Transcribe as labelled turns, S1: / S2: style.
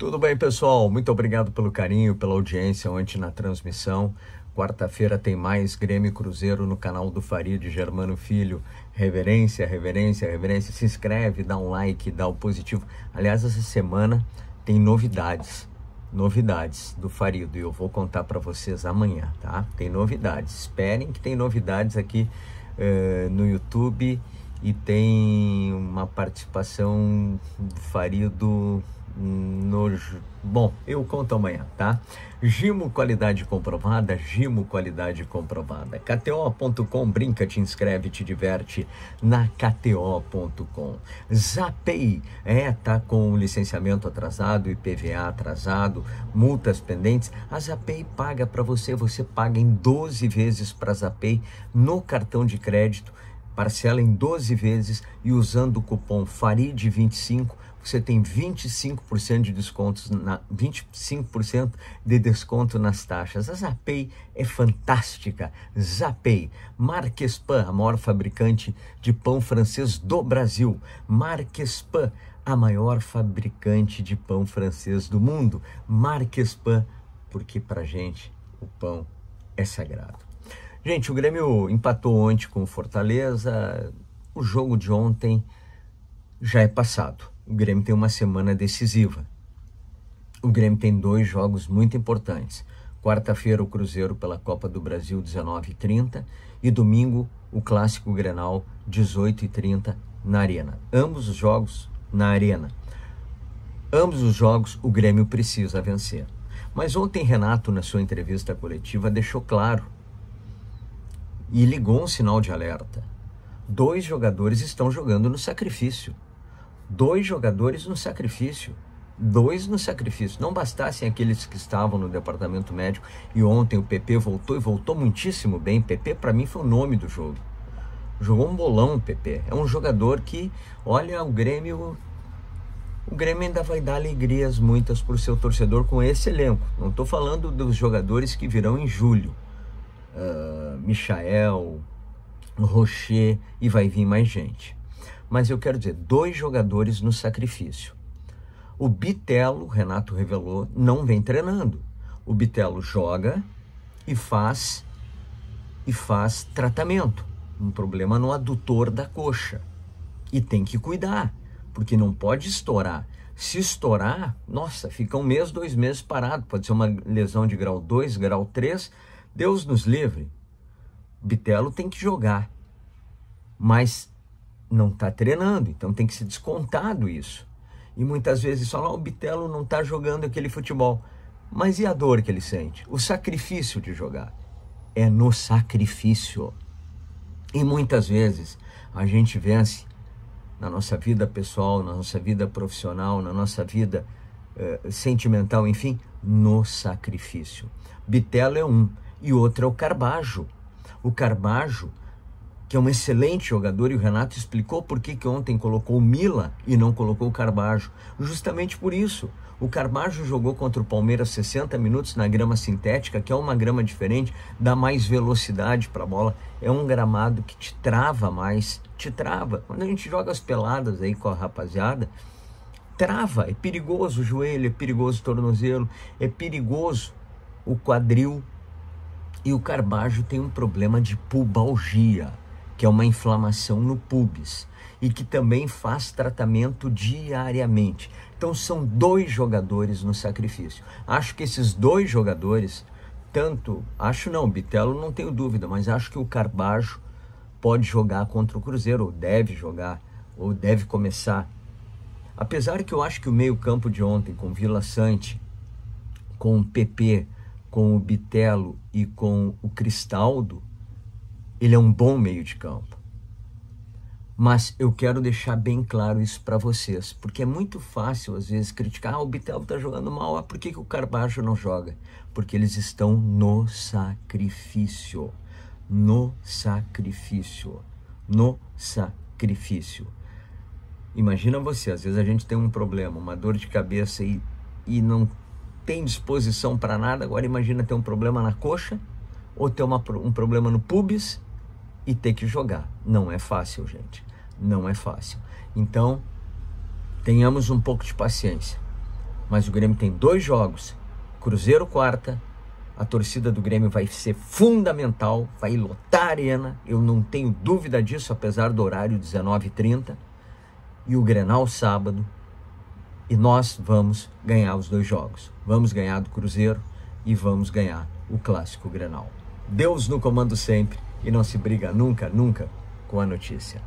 S1: Tudo bem, pessoal? Muito obrigado pelo carinho, pela audiência ontem na transmissão. Quarta-feira tem mais Grêmio Cruzeiro no canal do Farid Germano Filho. Reverência, reverência, reverência. Se inscreve, dá um like, dá o um positivo. Aliás, essa semana tem novidades. Novidades do Farido e eu vou contar para vocês amanhã, tá? Tem novidades. Esperem que tem novidades aqui uh, no YouTube e tem uma participação do Farido no bom, eu conto amanhã, tá? Gimo qualidade comprovada, Gimo qualidade comprovada. KTO.com brinca, te inscreve, te diverte na KTO.com. Zapei, é, tá com licenciamento atrasado, IPVA atrasado, multas pendentes. A Zapei paga para você, você paga em 12 vezes para Zapei no cartão de crédito parcela em 12 vezes e usando o cupom FARID25 você tem 25% de descontos na 25% de desconto nas taxas. A Zapay é fantástica. Zapay, Marquespan, a maior fabricante de pão francês do Brasil. Marquespan, a maior fabricante de pão francês do mundo. Marquespan, porque para gente o pão é sagrado. Gente, o Grêmio empatou ontem com o Fortaleza. O jogo de ontem já é passado o Grêmio tem uma semana decisiva. O Grêmio tem dois jogos muito importantes. Quarta-feira, o Cruzeiro pela Copa do Brasil, 19h30. E domingo, o Clássico Grenal, 18h30, na Arena. Ambos os jogos na Arena. Ambos os jogos, o Grêmio precisa vencer. Mas ontem, Renato, na sua entrevista coletiva, deixou claro e ligou um sinal de alerta. Dois jogadores estão jogando no sacrifício dois jogadores no sacrifício. Dois no sacrifício. Não bastassem aqueles que estavam no departamento médico e ontem o PP voltou e voltou muitíssimo bem. PP para mim foi o nome do jogo. Jogou um bolão o PP. É um jogador que, olha, o Grêmio o Grêmio ainda vai dar alegrias muitas para o seu torcedor com esse elenco. Não estou falando dos jogadores que virão em julho. Uh, Michael, Rocher e vai vir mais gente mas eu quero dizer, dois jogadores no sacrifício. O Bitelo, Renato revelou, não vem treinando. O Bitelo joga e faz e faz tratamento, um problema no adutor da coxa. E tem que cuidar, porque não pode estourar. Se estourar, nossa, fica um mês, dois meses parado. Pode ser uma lesão de grau 2, grau 3. Deus nos livre. Bitelo tem que jogar. Mas não está treinando, então tem que ser descontado isso. E muitas vezes só o Bitelo não está jogando aquele futebol. Mas e a dor que ele sente? O sacrifício de jogar. É no sacrifício. E muitas vezes a gente vence na nossa vida pessoal, na nossa vida profissional, na nossa vida eh, sentimental, enfim, no sacrifício. Bitelo é um e outro é o Carbajo. O Carbajo que é um excelente jogador, e o Renato explicou por que, que ontem colocou o Mila e não colocou o Carbajo. Justamente por isso. O Carbajo jogou contra o Palmeiras 60 minutos na grama sintética, que é uma grama diferente, dá mais velocidade para a bola. É um gramado que te trava mais, te trava. Quando a gente joga as peladas aí com a rapaziada, trava, é perigoso o joelho, é perigoso o tornozelo, é perigoso o quadril. E o Carbajo tem um problema de pubalgia que é uma inflamação no pubis e que também faz tratamento diariamente. Então são dois jogadores no sacrifício. Acho que esses dois jogadores, tanto, acho não, Bitelo não tenho dúvida, mas acho que o Carbajo pode jogar contra o Cruzeiro, ou deve jogar, ou deve começar. Apesar que eu acho que o meio-campo de ontem, com Vila Sante, com o PP, com o Bitelo e com o Cristaldo, ele é um bom meio de campo. Mas eu quero deixar bem claro isso para vocês, porque é muito fácil às vezes criticar, ah, o Bitel está jogando mal, ah, por que, que o Carbajo não joga? Porque eles estão no sacrifício. No sacrifício. No sacrifício. Imagina você, às vezes a gente tem um problema, uma dor de cabeça e, e não tem disposição para nada. Agora imagina ter um problema na coxa ou ter uma, um problema no pubis e ter que jogar. Não é fácil, gente. Não é fácil. Então, tenhamos um pouco de paciência. Mas o Grêmio tem dois jogos. Cruzeiro quarta. A torcida do Grêmio vai ser fundamental, vai lotar a arena, eu não tenho dúvida disso, apesar do horário 19h30. E o Grenal sábado. E nós vamos ganhar os dois jogos. Vamos ganhar do Cruzeiro e vamos ganhar o clássico Grenal. Deus no comando sempre e não se briga nunca, nunca com a notícia.